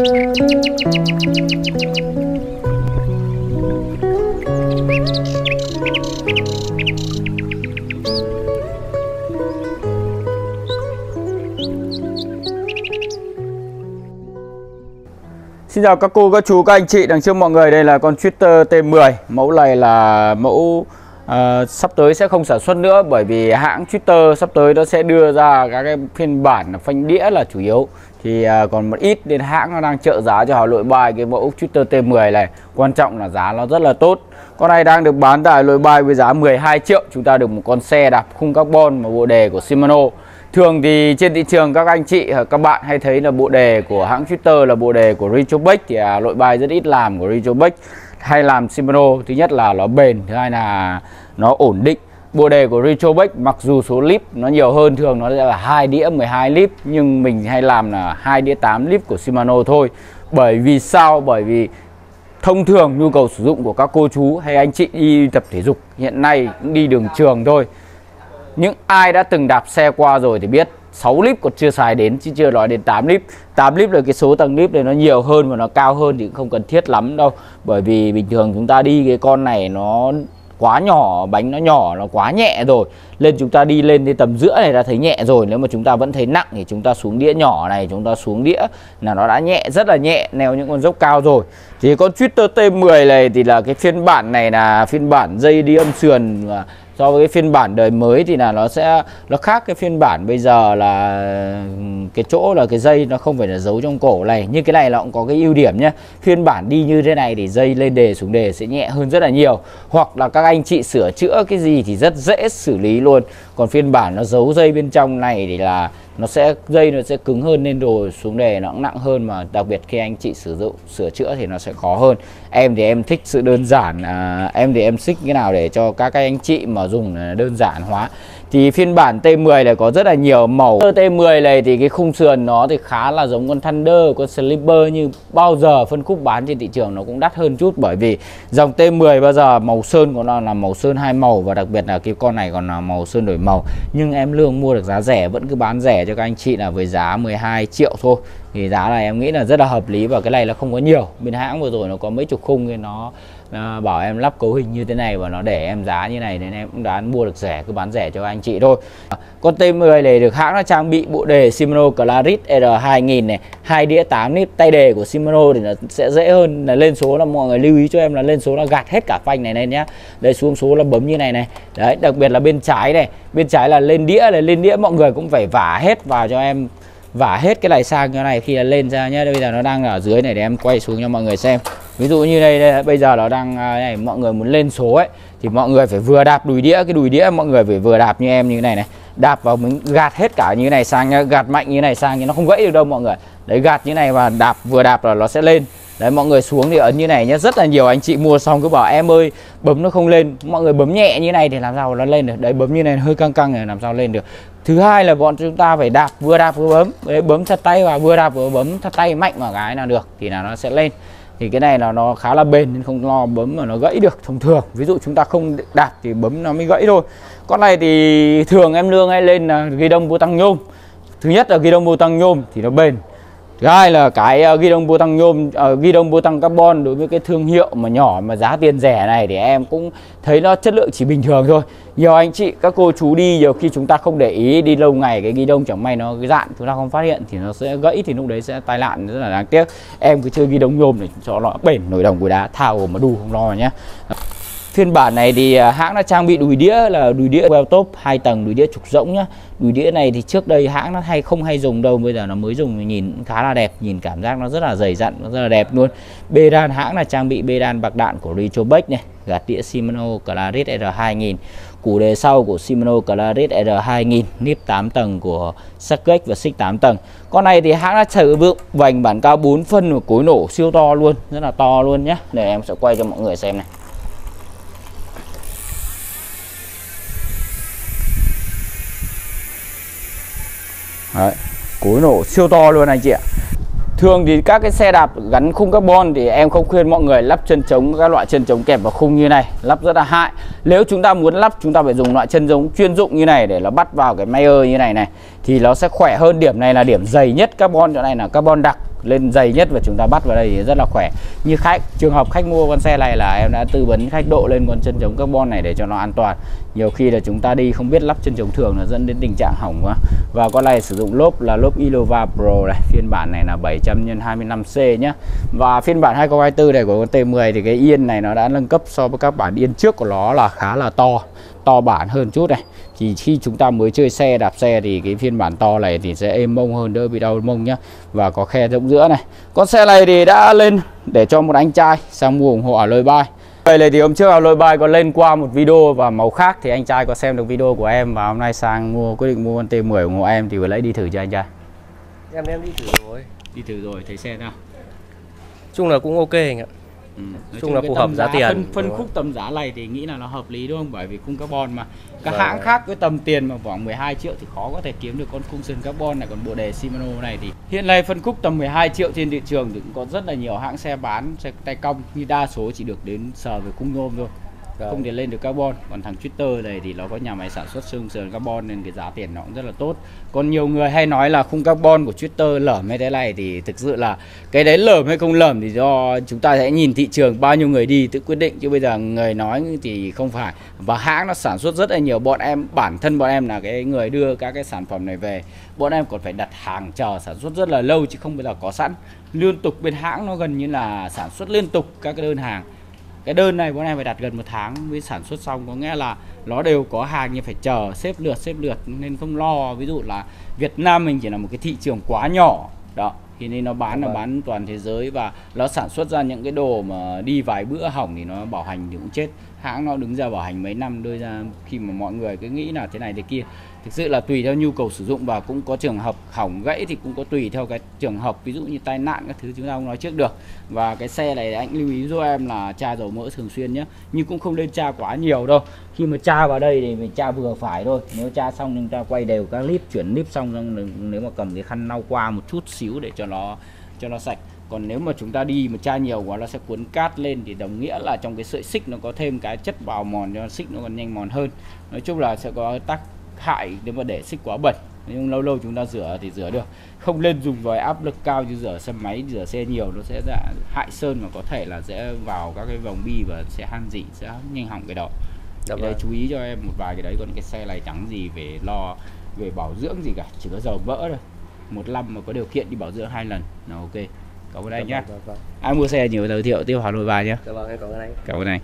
Xin chào các cô, các chú, các anh chị đằng trước mọi người. Đây là con Twitter T10 Mẫu này là mẫu uh, sắp tới sẽ không sản xuất nữa Bởi vì hãng Twitter sắp tới nó sẽ đưa ra các cái phiên bản phanh đĩa là chủ yếu. Thì uh, còn một ít đến hãng nó đang trợ giá cho Hà Nội bài cái mẫu Twitter T10 này. Quan trọng là giá nó rất là tốt. Con này đang được bán tại lội bài với giá 12 triệu. Chúng ta được một con xe đạp khung carbon mà bộ đề của Shimano. Thường thì trên thị trường các anh chị ờ, các bạn hay thấy là bộ đề của hãng Twitter là bộ đề của Retrobeck thì à, nội bài rất ít làm của Retrobeck hay làm Shimano. Thứ nhất là nó bền thứ hai là nó ổn định. Bộ đề của Retrobeck mặc dù số lip nó nhiều hơn, thường nó là hai đĩa 12 lip, nhưng mình hay làm là hai đĩa 8 lip của Shimano thôi. Bởi vì sao? Bởi vì thông thường nhu cầu sử dụng của các cô chú hay anh chị đi tập thể dục hiện nay cũng đi đường trường thôi. Những ai đã từng đạp xe qua rồi thì biết 6 lip còn chưa xài đến, chứ chưa nói đến 8 lip. 8 lip là cái số tầng lip này nó nhiều hơn và nó cao hơn thì cũng không cần thiết lắm đâu. Bởi vì bình thường chúng ta đi cái con này nó quá nhỏ, bánh nó nhỏ nó quá nhẹ rồi. Lên chúng ta đi lên thì tầm giữa này đã thấy nhẹ rồi. Nếu mà chúng ta vẫn thấy nặng thì chúng ta xuống đĩa nhỏ này, chúng ta xuống đĩa là nó đã nhẹ, rất là nhẹ, neo những con dốc cao rồi. Thì con Twitter T10 này thì là cái phiên bản này là phiên bản dây đi âm sườn à, so với cái phiên bản đời mới thì là nó sẽ, nó khác cái phiên bản bây giờ là, cái chỗ là cái dây nó không phải là giấu trong cổ này. Nhưng cái này nó cũng có cái ưu điểm nhé phiên bản đi như thế này thì dây lên đề xuống đề sẽ nhẹ hơn rất là nhiều. Hoặc là các anh chị sửa chữa cái gì thì rất dễ xử lý luôn. Còn phiên bản nó giấu dây bên trong này thì là nó sẽ dây nó sẽ cứng hơn nên đồ xuống đề nó cũng nặng hơn mà đặc biệt khi anh chị sử dụng sửa chữa thì nó sẽ khó hơn. Em thì em thích sự đơn giản à, em thì em xích cái nào để cho các anh chị mà dùng à, đơn giản hóa thì phiên bản T10 này có rất là nhiều màu. T10 này thì cái khung sườn nó thì khá là giống con Thunder, con Slipper như bao giờ phân khúc bán trên thị trường nó cũng đắt hơn chút. Bởi vì dòng T10 bao giờ màu sơn của nó là màu sơn hai màu và đặc biệt là cái con này còn là màu sơn đổi màu. Nhưng em lương mua được giá rẻ, vẫn cứ bán rẻ cho các anh chị là với giá 12 triệu thôi thì giá này em nghĩ là rất là hợp lý và cái này là không có nhiều. Bên hãng vừa rồi nó có mấy chục khung thì nó nó bảo em lắp cấu hình như thế này và nó để em giá như này nên em cũng đoán mua được rẻ, cứ bán rẻ cho anh chị thôi. Con T10 này được hãng nó trang bị bộ đề Shimano Clarit R2000 này, hai đĩa 8 lít tay đề của Shimano thì nó sẽ dễ hơn, là lên số là mọi người lưu ý cho em là lên số là gạt hết cả phanh này lên nhá. Đây, xuống số là bấm như này này. Đấy, đặc biệt là bên trái này, bên trái là lên đĩa này, lên đĩa mọi người cũng phải vả hết vào cho em vả hết cái này sang cái này khi là lên ra nhé bây giờ nó đang ở dưới này để em quay xuống cho mọi người xem. Ví dụ như đây, đây bây giờ nó đang à, này mọi người muốn lên số ấy thì mọi người phải vừa đạp đùi đĩa cái đùi đĩa mọi người phải vừa đạp như em như này này. Đạp vào mình gạt hết cả như này sang gạt mạnh như này sang thì nó không gãy được đâu mọi người. Đấy gạt như này và đạp vừa đạp là nó sẽ lên đấy mọi người xuống thì ấn như này nhé rất là nhiều anh chị mua xong cứ bảo em ơi bấm nó không lên. Mọi người bấm nhẹ như này thì làm sao nó lên được? Đấy bấm như này hơi căng căng này làm sao lên được? Thứ hai là bọn chúng ta phải đạp vừa đạp vừa bấm. Đấy, bấm thật tay và vừa đạp vừa bấm thật tay mạnh mà cái nào được thì là nó sẽ lên. Thì cái này là nó khá là bền nên không lo bấm mà nó gãy được thông thường. Ví dụ chúng ta không đạp thì bấm nó mới gãy thôi. Con này thì thường em lương hay lên là ghi đông vô tăng nhôm. Thứ nhất là ghi đông vô tăng nhôm thì nó bền hai là cái uh, ghi đông bô tăng nhôm, uh, ghi đông bô tăng carbon đối với cái thương hiệu mà nhỏ mà giá tiền rẻ này thì em cũng thấy nó chất lượng chỉ bình thường thôi. Nhiều anh chị, các cô chú đi nhiều khi chúng ta không để ý đi lâu ngày cái ghi đông chẳng may nó cái dạn chúng ta không phát hiện thì nó sẽ gãy thì lúc đấy sẽ tai nạn rất là đáng tiếc. Em cứ chơi ghi đông nhôm để cho nó bền nổi đồng của đá thao mà đu không lo nhé. Phiên bản này thì à, hãng đã trang bị đùi đĩa là đùi đĩa well top hai tầng đùi đĩa trục rỗng nhá. Đùi đĩa này thì trước đây hãng nó hay không hay dùng đâu, bây giờ nó mới dùng nhìn khá là đẹp, nhìn cảm giác nó rất là dày dặn, nó rất là đẹp luôn. Bê đan hãng là trang bị bê đan bạc đạn của Retrobeck này, gạt đĩa Shimano Claris R2000. Củ đề sau của Shimano Claris R2000, nếp 8 tầng của Sakex và xích 8 tầng. Con này thì hãng đã sử dụng vành bản cao 4 phân và cối nổ siêu to luôn, rất là to luôn nhé. Để em sẽ quay cho mọi người xem này. Đấy, cối nổ siêu to luôn anh chị ạ. Thường thì các cái xe đạp gắn khung carbon thì em không khuyên mọi người lắp chân chống các loại chân chống kẹp vào khung như này Lắp rất là hại. Nếu chúng ta muốn lắp chúng ta phải dùng loại chân chống chuyên dụng như này để nó bắt vào cái mayer như này này Thì nó sẽ khỏe hơn. Điểm này là điểm dày nhất carbon chỗ này là carbon đặc lên dày nhất và chúng ta bắt vào đây thì rất là khỏe. Như khách, trường hợp khách mua con xe này là em đã tư vấn khách độ lên con chân chống carbon này để cho nó an toàn. Nhiều khi là chúng ta đi không biết lắp chân chống thường là dẫn đến tình trạng hỏng quá. Và con này sử dụng lốp là lốp Ilova Pro này, phiên bản này là 700 x 25C nhé và phiên bản 2024 này của con T10 thì cái yên này nó đã nâng cấp so với các bản yên trước của nó là khá là to to bản hơn chút này. Thì khi chúng ta mới chơi xe đạp xe thì cái phiên bản to này thì sẽ êm mông hơn đỡ bị đau mông nhá. Và có khe rộng giữa này. Con xe này thì đã lên để cho một anh trai sang mua ủng hộ ở lôi bay Vậy này thì hôm trước ở lôi bay có lên qua một video và màu khác thì anh trai có xem được video của em và hôm nay sang mua quyết định mua con T10 ủng hộ em thì vừa lấy đi thử cho anh trai. Em em đi thử rồi. Đi thử rồi thấy xe nào? Chung là cũng ok anh ạ Ừ. Nói chung là phù hợp giá tiền. phân, phân khúc tầm giá này thì nghĩ là nó hợp lý đúng không? Bởi vì khung carbon mà. Các hãng khác với tầm tiền mà khoảng 12 triệu thì khó có thể kiếm được con khung sườn carbon này. Còn bộ đề Shimano này thì hiện nay phân khúc tầm 12 triệu trên thị trường thì cũng có rất là nhiều hãng xe bán xe tay cong nhưng đa số chỉ được đến sờ về khung nhôm thôi Vâng. không thể lên được carbon. Còn thằng Twitter này thì nó có nhà máy sản xuất xương sườn carbon nên cái giá tiền nó cũng rất là tốt. Còn nhiều người hay nói là khung carbon của Twitter lởm hay thế này thì thực sự là cái đấy lởm hay không lởm thì do chúng ta sẽ nhìn thị trường. Bao nhiêu người đi tự quyết định chứ bây giờ người nói thì không phải. Và hãng nó sản xuất rất là nhiều. Bọn em, bản thân bọn em là cái người đưa các cái sản phẩm này về. Bọn em còn phải đặt hàng chờ sản xuất rất là lâu chứ không bao giờ có sẵn. Liên tục bên hãng nó gần như là sản xuất liên tục các cái đơn hàng cái đơn này bọn em phải đặt gần một tháng mới sản xuất xong có nghĩa là nó đều có hàng nhưng phải chờ xếp lượt xếp lượt nên không lo. Ví dụ là Việt Nam mình chỉ là một cái thị trường quá nhỏ đó. Thì nên nó bán là Vâng. bán toàn thế giới và nó sản xuất ra những cái đồ mà đi vài bữa hỏng thì nó bảo hành thì cũng chết hãng nó đứng ra bảo hành mấy năm, đưa ra khi mà mọi người cứ nghĩ là thế này thế kia. Thực sự là tùy theo nhu cầu sử dụng và cũng có trường hợp hỏng gãy thì cũng có tùy theo cái trường hợp, ví dụ như tai nạn các thứ chúng ta không nói trước được. Và cái xe này anh lưu ý giúp em là tra dầu mỡ thường xuyên nhé. Nhưng cũng không nên tra quá nhiều đâu. Khi mà tra vào đây thì mình tra vừa phải thôi. Nếu tra xong chúng ta quay đều các clip chuyển clip xong xong, nếu mà cầm cái khăn lau qua một chút xíu để cho nó cho nó sạch còn nếu mà chúng ta đi mà tra nhiều quá nó sẽ cuốn cát lên thì đồng nghĩa là trong cái sợi xích nó có thêm cái chất bào mòn cho xích nó còn nhanh mòn hơn. Nói chung là sẽ có tác hại nếu mà để xích quá bẩn. Nhưng lâu lâu chúng ta rửa thì rửa được. Không lên dùng vòi áp lực cao như rửa xe máy rửa xe nhiều nó sẽ dạ, hại sơn và có thể là sẽ vào các cái vòng bi và sẽ han dỉ sẽ nhanh hỏng cái đó. Dạ cái đấy vâng. chú ý cho em một vài cái đấy còn cái xe này chẳng gì về lo về bảo dưỡng gì cả chỉ có dầu vỡ thôi. Một năm mà có điều kiện đi bảo dưỡng hai lần là ok cảm ơn anh nhé Dạ vâng, ai mua xe nhiều giới thiệu tiêu Hà Nội bài nhé Dạ vâng, em cảm ơn anh. cảm ơn anh